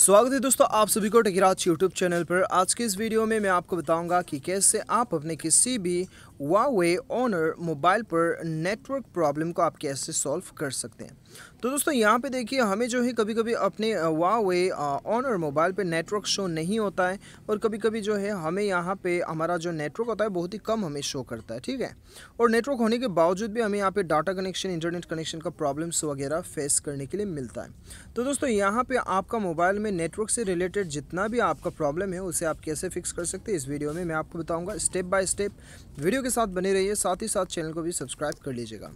स्वागत है दोस्तों आप सभी को टेकराज यूट्यूब चैनल पर। आज के इस वीडियो में मैं आपको बताऊँगा कि कैसे आप अपने किसी भी वावे ओनर मोबाइल पर नेटवर्क प्रॉब्लम को आप कैसे सॉल्व कर सकते हैं। तो दोस्तों, यहाँ पे देखिए, हमें जो है कभी कभी अपने वावे ऑनर मोबाइल पे नेटवर्क शो नहीं होता है और कभी कभी जो है हमें यहाँ पे हमारा जो नेटवर्क होता है, बहुत ही कम हमें शो करता है, ठीक है? और नेटवर्क होने के बावजूद भी हमें यहाँ पे डाटा कनेक्शन इंटरनेट कनेक्शन का प्रॉब्लम्स वगैरह फेस करने के लिए मिलता है। तो दोस्तों, यहाँ पर आपका मोबाइल में नेटवर्क से रिलेटेड जितना भी आपका प्रॉब्लम है, उसे आप कैसे फिक्स कर सकते हैं, इस वीडियो में मैं आपको बताऊँगा स्टेप बाय स्टेप वीडियो के साथ बने रहिए, साथ ही साथ चैनल को भी सब्सक्राइब कर लीजिएगा।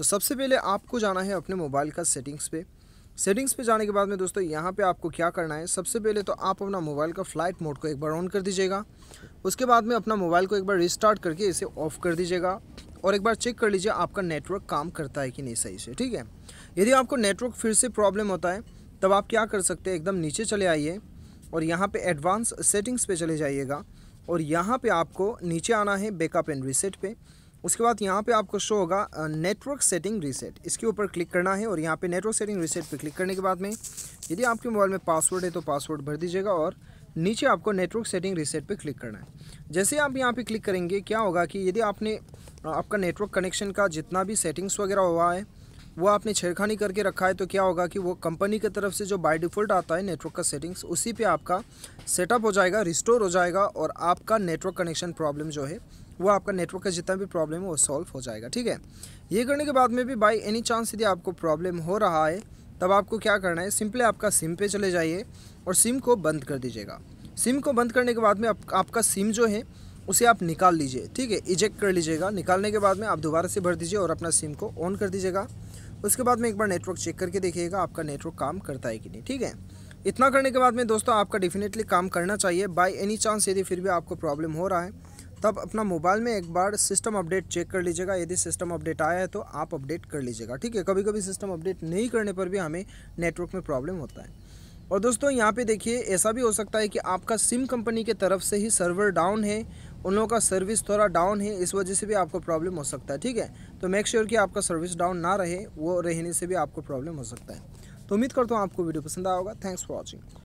तो सबसे पहले आपको जाना है अपने मोबाइल का सेटिंग्स पे। सेटिंग्स पे जाने के बाद में दोस्तों, यहाँ पे आपको क्या करना है, सबसे पहले तो आप अपना मोबाइल का फ़्लाइट मोड को एक बार ऑन कर दीजिएगा। उसके बाद में अपना मोबाइल को एक बार रिस्टार्ट करके इसे ऑफ़ कर दीजिएगा और एक बार चेक कर लीजिए आपका नेटवर्क काम करता है कि नहीं सही से, ठीक है? यदि आपको नेटवर्क फिर से प्रॉब्लम होता है, तब आप क्या कर सकते हैं, एकदम नीचे चले आइए और यहाँ पे एडवांस सेटिंग्स पे चले जाइएगा और यहाँ पे आपको नीचे आना है बैकअप एंड रीसेट पे। उसके बाद यहाँ पे आपको शो होगा नेटवर्क सेटिंग रीसेट इसके ऊपर क्लिक करना है और यहाँ पे नेटवर्क सेटिंग रीसेट पे क्लिक करने के बाद में यदि आपके मोबाइल में पासवर्ड है तो पासवर्ड भर दीजिएगा और नीचे आपको नेटवर्क सेटिंग रीसेट पे क्लिक करना है। जैसे आप यहाँ पे क्लिक करेंगे, क्या होगा कि यदि आपने आपका नेटवर्क कनेक्शन का जितना भी सेटिंग्स वगैरह हुआ है, वो आपने छेड़खानी करके रखा है तो क्या होगा कि वो कंपनी की तरफ़ से जो बाय डिफ़ॉल्ट आता है नेटवर्क का सेटिंग्स उसी पे आपका सेटअप हो जाएगा रिस्टोर हो जाएगा और आपका नेटवर्क कनेक्शन प्रॉब्लम जो है वो आपका नेटवर्क का जितना भी प्रॉब्लम है वो सॉल्व हो जाएगा ठीक है? ये करने के बाद में भी बाई एनी चांस यदि आपको प्रॉब्लम हो रहा है तब आपको क्या करना है? सिंपली आपका सिम पे चले जाइए और सिम को बंद कर दीजिएगा। सिम को बंद करने के बाद में आप, आपका सिम जो है उसे आप निकाल लीजिए ठीक है? इजेक्ट कर लीजिएगा। निकालने के बाद में आप दोबारा से भर दीजिए और अपना सिम को ऑन कर दीजिएगा। उसके बाद में एक बार नेटवर्क चेक करके देखिएगा आपका नेटवर्क काम करता है कि नहीं ठीक है? इतना करने के बाद में दोस्तों आपका डेफिनेटली काम करना चाहिए। बाय एनी चांस यदि फिर भी आपको प्रॉब्लम हो रहा है तब अपना मोबाइल में एक बार सिस्टम अपडेट चेक कर लीजिएगा। यदि सिस्टम अपडेट आया है तो आप अपडेट कर लीजिएगा, ठीक है? कभी कभी सिस्टम अपडेट नहीं करने पर भी हमें नेटवर्क में प्रॉब्लम होता है। और दोस्तों, यहाँ पे देखिए, ऐसा भी हो सकता है कि आपका सिम कंपनी के तरफ़ से ही सर्वर डाउन है, उन लोगों का सर्विस थोड़ा डाउन है, इस वजह से भी आपको प्रॉब्लम हो सकता है, ठीक है? तो मेक श्योर sure कि आपका सर्विस डाउन ना रहे, वो रहने से भी आपको प्रॉब्लम हो सकता है। तो उम्मीद करता हूँ आपको वीडियो पसंद आएगा थैंक्स फॉर वॉचिंग